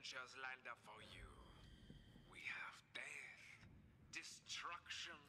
adventures lined up for you. We have death, destruction,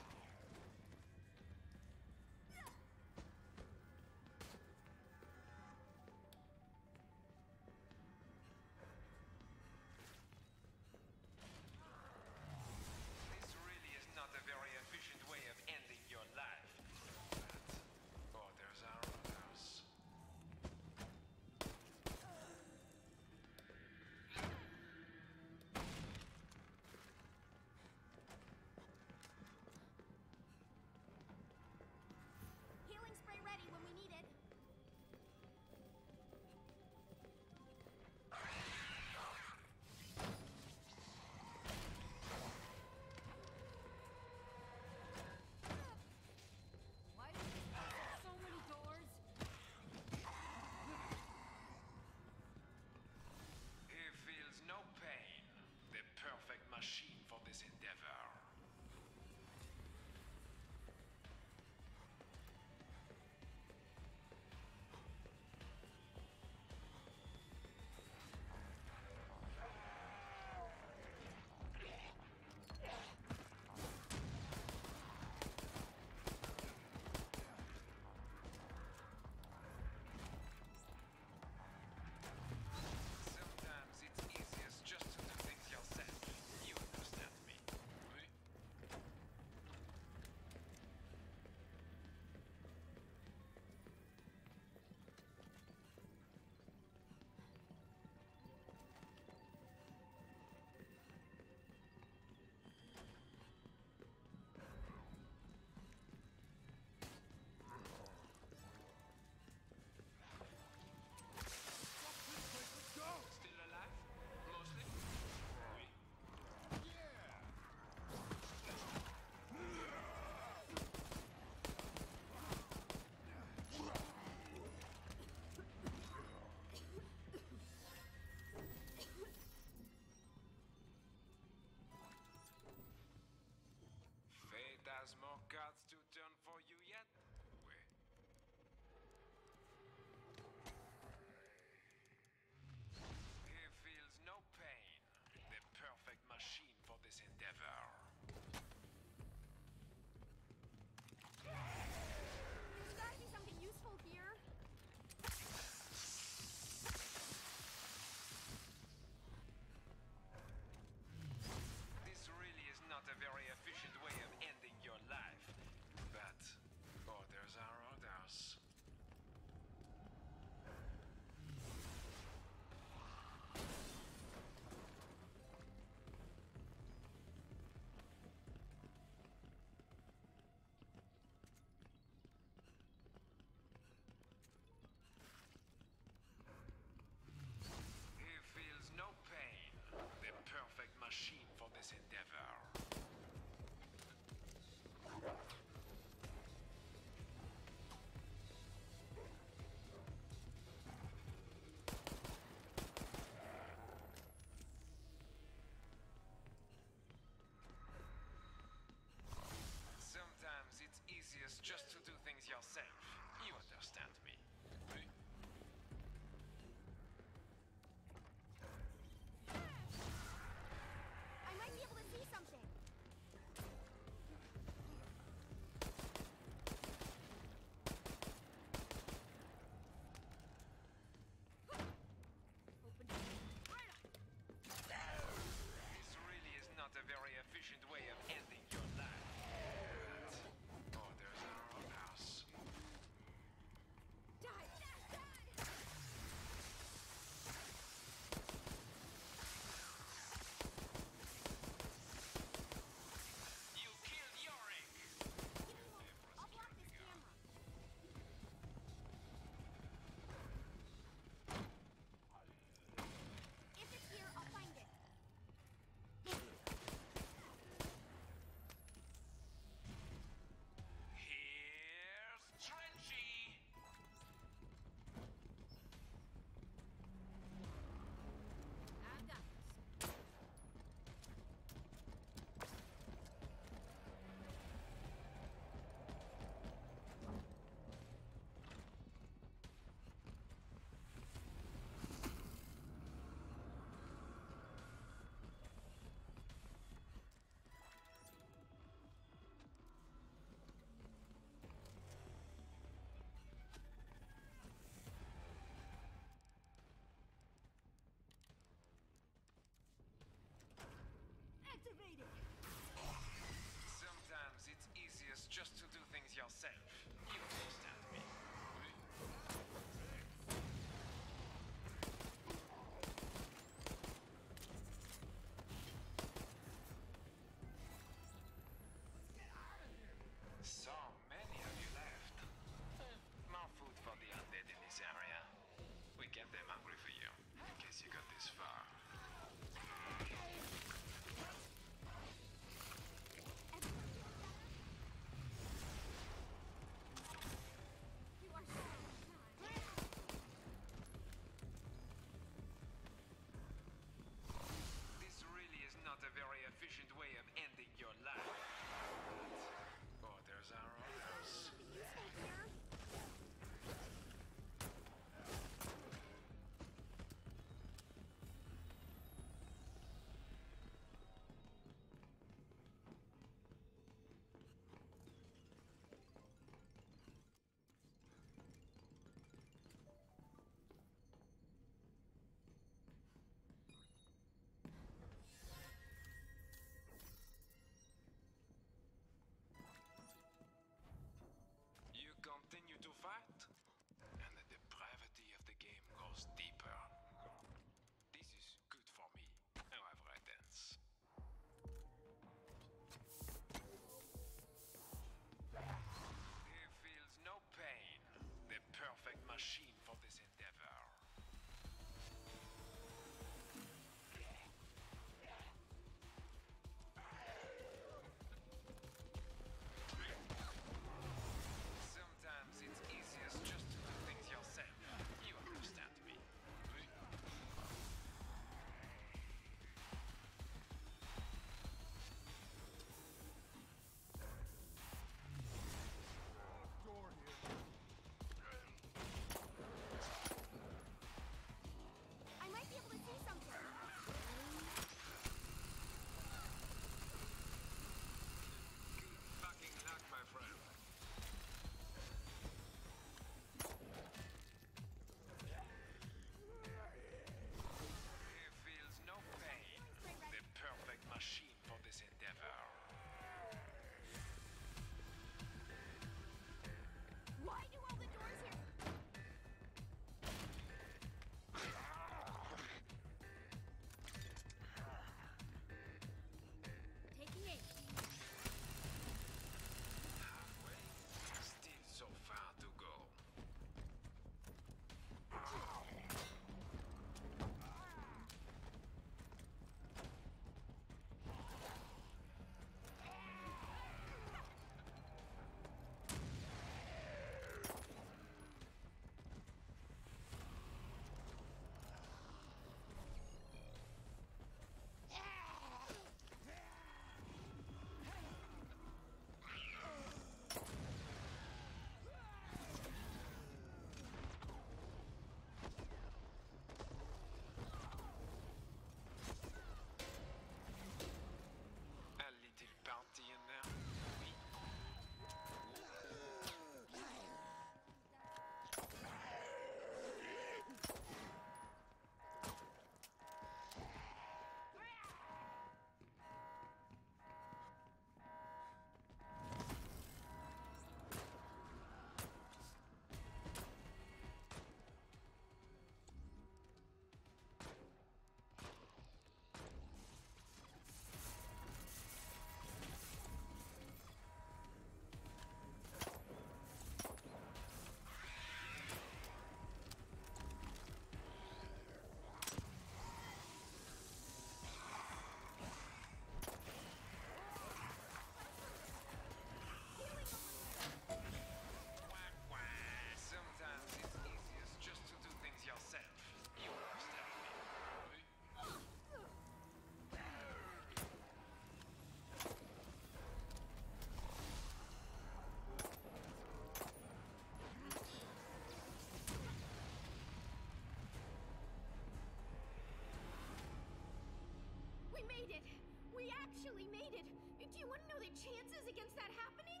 you to know the chances against that happening?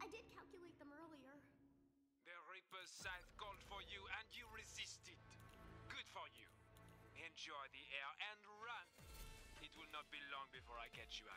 I did calculate them earlier. The Reaper's scythe called for you and you resisted. Good for you. Enjoy the air and run. It will not be long before I catch you